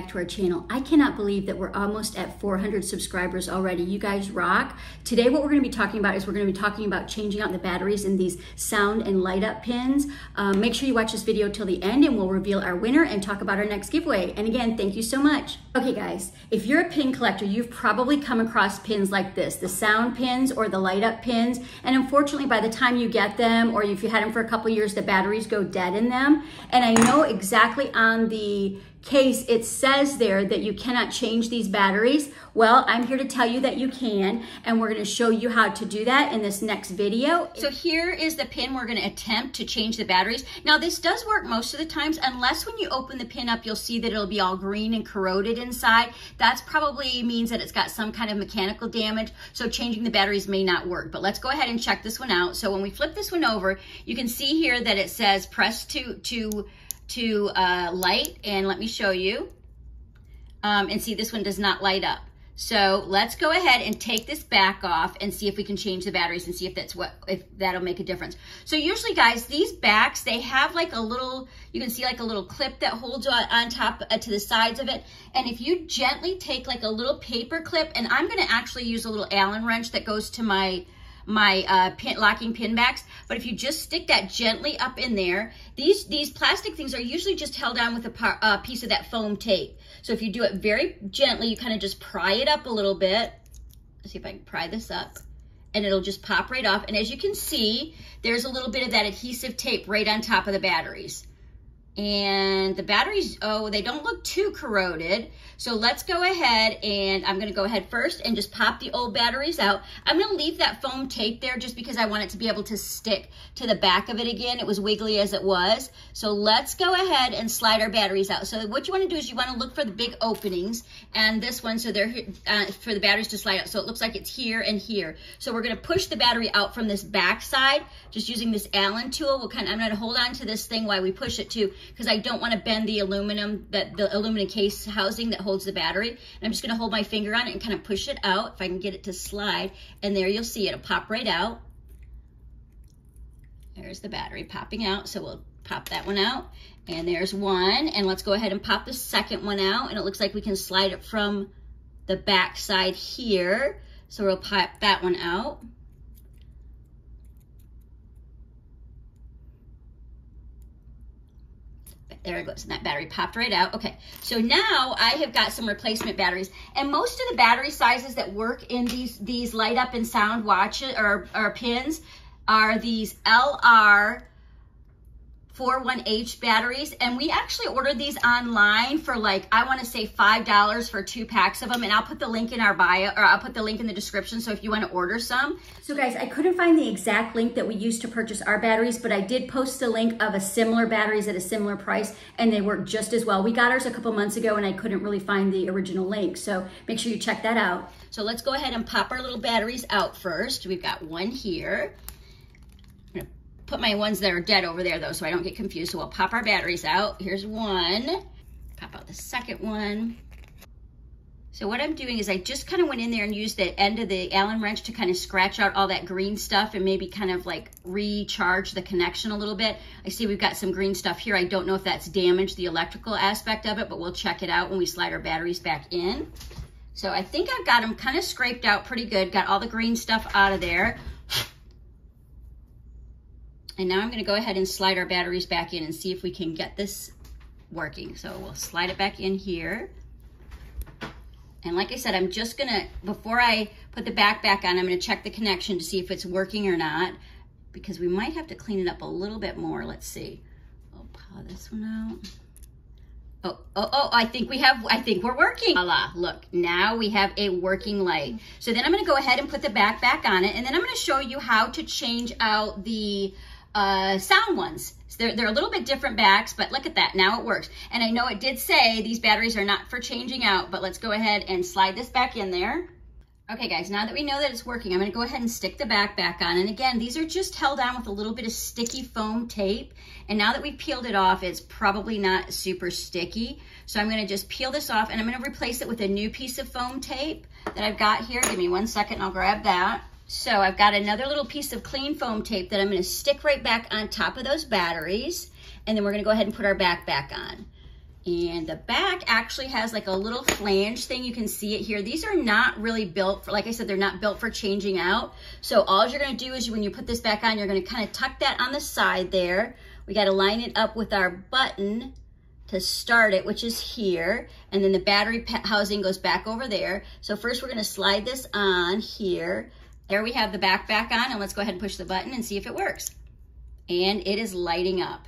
back to our channel. I cannot believe that we're almost at 400 subscribers already. You guys rock. Today what we're going to be talking about is we're going to be talking about changing out the batteries in these sound and light up pins. Um, make sure you watch this video till the end and we'll reveal our winner and talk about our next giveaway. And again, thank you so much. Okay guys, if you're a pin collector, you've probably come across pins like this, the sound pins or the light up pins. And unfortunately, by the time you get them or if you had them for a couple years, the batteries go dead in them. And I know exactly on the case, it says there that you cannot change these batteries. Well, I'm here to tell you that you can, and we're gonna show you how to do that in this next video. So here is the pin we're gonna attempt to change the batteries. Now this does work most of the times, unless when you open the pin up, you'll see that it'll be all green and corroded inside. That's probably means that it's got some kind of mechanical damage, so changing the batteries may not work. But let's go ahead and check this one out. So when we flip this one over, you can see here that it says press to, to to uh, light and let me show you. Um, and see this one does not light up. So let's go ahead and take this back off and see if we can change the batteries and see if that's what, if that'll make a difference. So usually guys, these backs, they have like a little, you can see like a little clip that holds on, on top uh, to the sides of it. And if you gently take like a little paper clip, and I'm gonna actually use a little Allen wrench that goes to my, my uh, pin, locking pin backs. But if you just stick that gently up in there, these, these plastic things are usually just held on with a uh, piece of that foam tape. So if you do it very gently, you kind of just pry it up a little bit. Let's see if I can pry this up. And it'll just pop right off. And as you can see, there's a little bit of that adhesive tape right on top of the batteries. And the batteries, oh, they don't look too corroded. So let's go ahead and I'm gonna go ahead first and just pop the old batteries out. I'm gonna leave that foam tape there just because I want it to be able to stick to the back of it again. It was wiggly as it was. So let's go ahead and slide our batteries out. So what you wanna do is you wanna look for the big openings and this one, so they're uh, for the batteries to slide out. So it looks like it's here and here. So we're gonna push the battery out from this back side, just using this Allen tool. We'll kind of, I'm gonna hold on to this thing while we push it too, because I don't wanna bend the aluminum, that the aluminum case housing that holds the battery. And I'm just gonna hold my finger on it and kind of push it out if I can get it to slide. And there you'll see it'll pop right out. There's the battery popping out. So we'll pop that one out. And there's one. And let's go ahead and pop the second one out. And it looks like we can slide it from the back side here. So we'll pop that one out. There it goes, and that battery popped right out. Okay, so now I have got some replacement batteries. And most of the battery sizes that work in these, these light up and sound watches or, or pins are these LR 41H batteries. And we actually ordered these online for like, I want to say $5 for two packs of them. And I'll put the link in our bio, or I'll put the link in the description. So if you want to order some. So guys, I couldn't find the exact link that we used to purchase our batteries, but I did post a link of a similar batteries at a similar price and they work just as well. We got ours a couple months ago and I couldn't really find the original link. So make sure you check that out. So let's go ahead and pop our little batteries out first. We've got one here put my ones that are dead over there though, so I don't get confused. So we'll pop our batteries out. Here's one. Pop out the second one. So what I'm doing is I just kind of went in there and used the end of the Allen wrench to kind of scratch out all that green stuff and maybe kind of like recharge the connection a little bit. I see we've got some green stuff here. I don't know if that's damaged the electrical aspect of it, but we'll check it out when we slide our batteries back in. So I think I've got them kind of scraped out pretty good. Got all the green stuff out of there. And now I'm gonna go ahead and slide our batteries back in and see if we can get this working. So we'll slide it back in here. And like I said, I'm just gonna, before I put the back back on, I'm gonna check the connection to see if it's working or not, because we might have to clean it up a little bit more. Let's see. I'll pull this one out. Oh, oh, oh, I think we have, I think we're working. Voila, look, now we have a working light. So then I'm gonna go ahead and put the back back on it, and then I'm gonna show you how to change out the uh, sound ones. So they're, they're a little bit different backs, but look at that, now it works. And I know it did say these batteries are not for changing out, but let's go ahead and slide this back in there. Okay guys, now that we know that it's working, I'm gonna go ahead and stick the back back on. And again, these are just held on with a little bit of sticky foam tape. And now that we've peeled it off, it's probably not super sticky. So I'm gonna just peel this off and I'm gonna replace it with a new piece of foam tape that I've got here. Give me one second, and I'll grab that. So I've got another little piece of clean foam tape that I'm gonna stick right back on top of those batteries. And then we're gonna go ahead and put our back back on. And the back actually has like a little flange thing. You can see it here. These are not really built for, like I said, they're not built for changing out. So all you're gonna do is when you put this back on, you're gonna kind of tuck that on the side there. We gotta line it up with our button to start it, which is here. And then the battery housing goes back over there. So first we're gonna slide this on here. There we have the back on and let's go ahead and push the button and see if it works. And it is lighting up.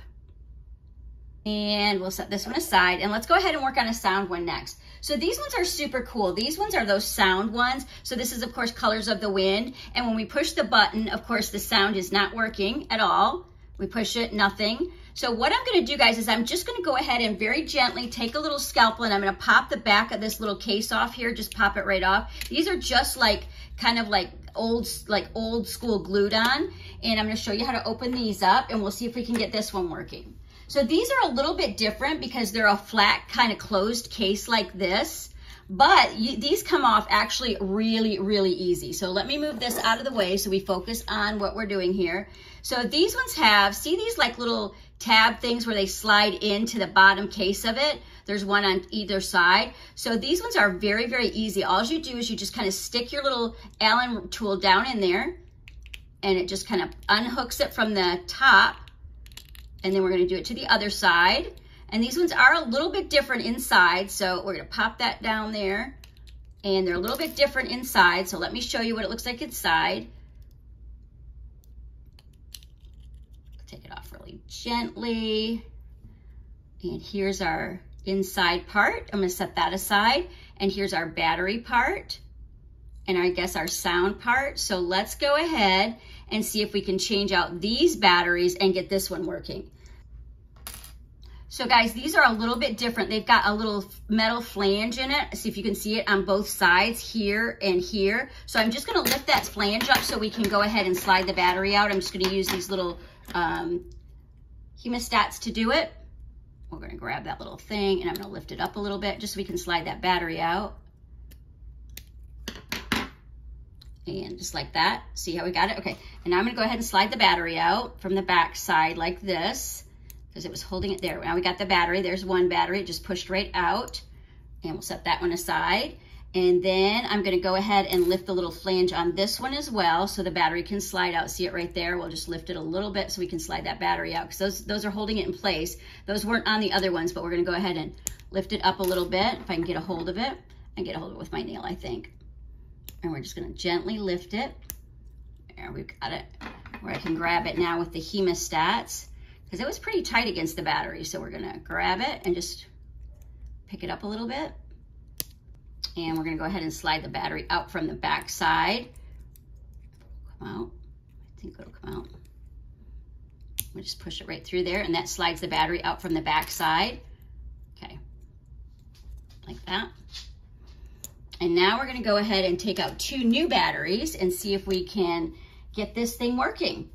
And we'll set this one aside and let's go ahead and work on a sound one next. So these ones are super cool. These ones are those sound ones. So this is of course Colors of the Wind. And when we push the button, of course the sound is not working at all. We push it, nothing. So what I'm gonna do guys is I'm just gonna go ahead and very gently take a little scalpel and I'm gonna pop the back of this little case off here, just pop it right off. These are just like, kind of like old, like old school glued on. And I'm gonna show you how to open these up and we'll see if we can get this one working. So these are a little bit different because they're a flat kind of closed case like this. But you, these come off actually really, really easy. So let me move this out of the way so we focus on what we're doing here. So these ones have, see these like little tab things where they slide into the bottom case of it. There's one on either side. So these ones are very, very easy. All you do is you just kind of stick your little Allen tool down in there and it just kind of unhooks it from the top. And then we're gonna do it to the other side. And these ones are a little bit different inside. So we're gonna pop that down there and they're a little bit different inside. So let me show you what it looks like inside. Take it off really gently. And here's our inside part. I'm gonna set that aside. And here's our battery part and I guess our sound part. So let's go ahead and see if we can change out these batteries and get this one working. So guys, these are a little bit different. They've got a little metal flange in it. See if you can see it on both sides here and here. So I'm just gonna lift that flange up so we can go ahead and slide the battery out. I'm just gonna use these little um, hemostats to do it. We're gonna grab that little thing and I'm gonna lift it up a little bit just so we can slide that battery out. And just like that, see how we got it? Okay, and now I'm gonna go ahead and slide the battery out from the back side like this because it was holding it there. Now we got the battery, there's one battery, it just pushed right out. And we'll set that one aside. And then I'm gonna go ahead and lift the little flange on this one as well so the battery can slide out. See it right there? We'll just lift it a little bit so we can slide that battery out because those, those are holding it in place. Those weren't on the other ones, but we're gonna go ahead and lift it up a little bit if I can get a hold of it. I get a hold of it with my nail, I think. And we're just gonna gently lift it. There, we've got it where I can grab it now with the hemostats because it was pretty tight against the battery. So we're gonna grab it and just pick it up a little bit. And we're gonna go ahead and slide the battery out from the back side. Come out, I think it'll come out. We just push it right through there and that slides the battery out from the back side. Okay, like that. And now we're gonna go ahead and take out two new batteries and see if we can get this thing working.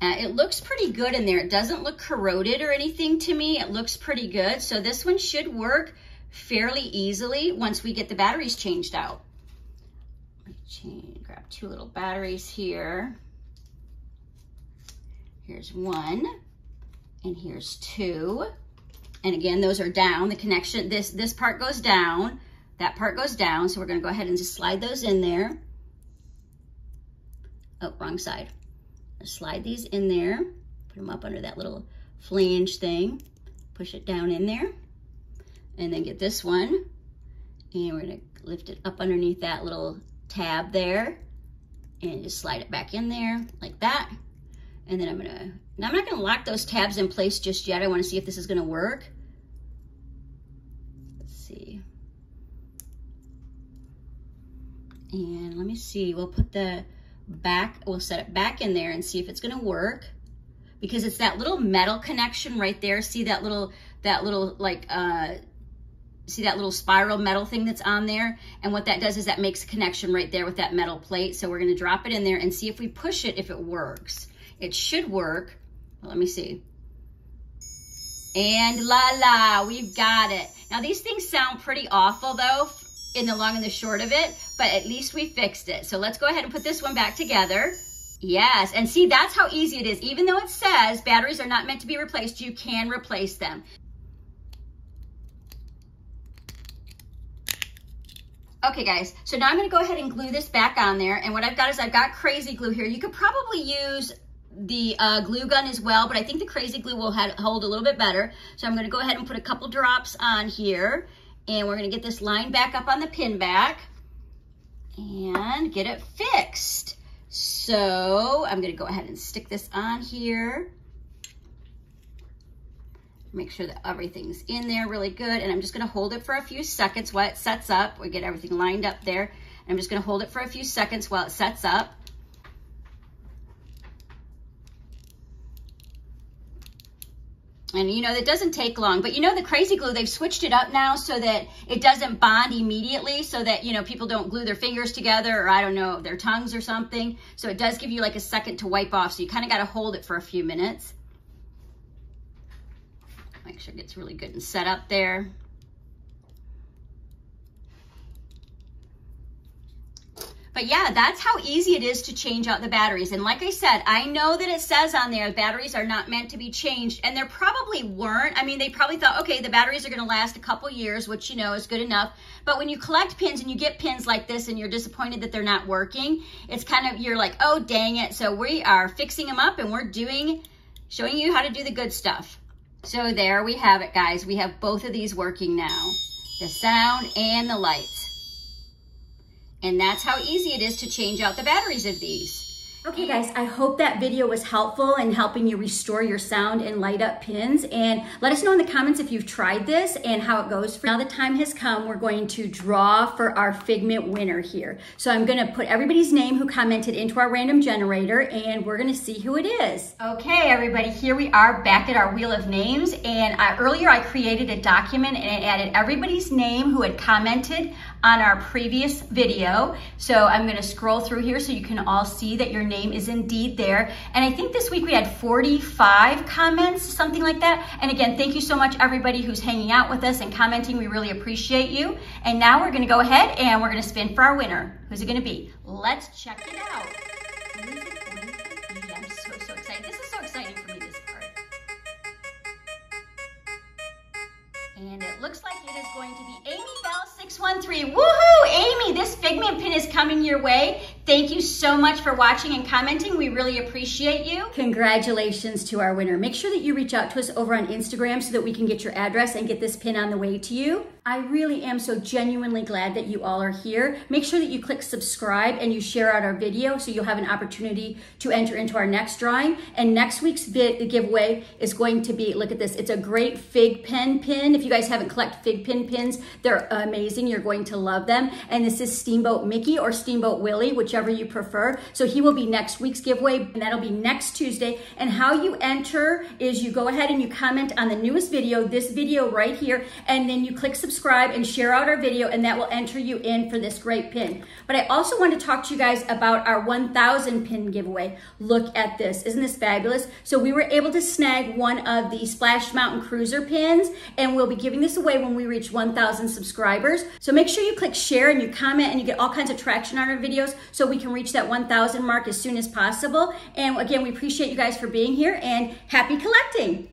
Uh, it looks pretty good in there. It doesn't look corroded or anything to me. It looks pretty good. So this one should work fairly easily once we get the batteries changed out. Change, grab two little batteries here. Here's one, and here's two. And again, those are down. The connection, this, this part goes down, that part goes down. So we're gonna go ahead and just slide those in there. Oh, wrong side. Slide these in there, put them up under that little flange thing, push it down in there and then get this one and we're gonna lift it up underneath that little tab there and just slide it back in there like that. And then I'm gonna, now I'm not gonna lock those tabs in place just yet. I wanna see if this is gonna work. Let's see. And let me see, we'll put the back, we'll set it back in there and see if it's gonna work because it's that little metal connection right there. See that little, that little like, uh, see that little spiral metal thing that's on there? And what that does is that makes a connection right there with that metal plate. So we're gonna drop it in there and see if we push it, if it works. It should work. Well, let me see. And la la, we've got it. Now these things sound pretty awful though, in the long and the short of it, but at least we fixed it. So let's go ahead and put this one back together. Yes, and see, that's how easy it is. Even though it says batteries are not meant to be replaced, you can replace them. Okay guys, so now I'm gonna go ahead and glue this back on there. And what I've got is I've got crazy glue here. You could probably use the uh, glue gun as well, but I think the crazy glue will hold a little bit better. So I'm gonna go ahead and put a couple drops on here and we're gonna get this line back up on the pin back and get it fixed. So I'm gonna go ahead and stick this on here. Make sure that everything's in there really good. And I'm just gonna hold it for a few seconds while it sets up. We get everything lined up there. I'm just gonna hold it for a few seconds while it sets up. And you know, it doesn't take long, but you know, the crazy glue, they've switched it up now so that it doesn't bond immediately so that, you know, people don't glue their fingers together or I don't know, their tongues or something. So it does give you like a second to wipe off. So you kind of got to hold it for a few minutes. Make sure it gets really good and set up there. But yeah, that's how easy it is to change out the batteries. And like I said, I know that it says on there batteries are not meant to be changed, and there probably weren't. I mean, they probably thought, okay, the batteries are going to last a couple years, which you know is good enough. But when you collect pins and you get pins like this and you're disappointed that they're not working, it's kind of, you're like, oh, dang it. So we are fixing them up and we're doing, showing you how to do the good stuff. So there we have it, guys. We have both of these working now, the sound and the lights. And that's how easy it is to change out the batteries of these. Okay guys, I hope that video was helpful in helping you restore your sound and light up pins. And let us know in the comments if you've tried this and how it goes. For Now the time has come, we're going to draw for our Figment winner here. So I'm gonna put everybody's name who commented into our random generator and we're gonna see who it is. Okay everybody, here we are back at our Wheel of Names. And I, earlier I created a document and it added everybody's name who had commented on our previous video. So I'm gonna scroll through here so you can all see that your name is indeed there. And I think this week we had 45 comments, something like that. And again, thank you so much everybody who's hanging out with us and commenting. We really appreciate you. And now we're gonna go ahead and we're gonna spin for our winner. Who's it gonna be? Let's check it out. 613. Woohoo! Amy, this Figment pin is coming your way. Thank you so much for watching and commenting. We really appreciate you. Congratulations to our winner. Make sure that you reach out to us over on Instagram so that we can get your address and get this pin on the way to you. I really am so genuinely glad that you all are here. Make sure that you click subscribe and you share out our video so you'll have an opportunity to enter into our next drawing. And next week's giveaway is going to be, look at this, it's a great FiGPiN pin. If you guys haven't collected FiGPiN pins, they're amazing. You're going to love them. And this is Steamboat Mickey or Steamboat Willie, whichever you prefer. So he will be next week's giveaway and that'll be next Tuesday. And how you enter is you go ahead and you comment on the newest video, this video right here, and then you click subscribe subscribe and share out our video and that will enter you in for this great pin. But I also want to talk to you guys about our 1000 pin giveaway. Look at this. Isn't this fabulous? So we were able to snag one of the Splash Mountain Cruiser pins and we'll be giving this away when we reach 1000 subscribers. So make sure you click share and you comment and you get all kinds of traction on our videos so we can reach that 1000 mark as soon as possible. And again, we appreciate you guys for being here and happy collecting.